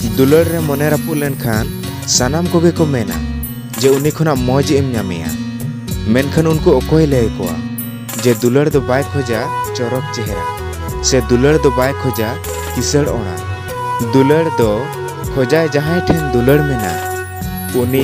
दुलर रे मने रापू लेनखान सानाम कोगे को मेना जे उनी खुना मौज एम नामिया मेनखान उनको अकोय ले कोआ जे दुलड़ दो बाय खोजा चौरक चेहरा से दुलड़ दो बाय खोजा किसड़ ओणा दुलर दो खोजाय जहाँ ठेन दुलड़ मेना उनी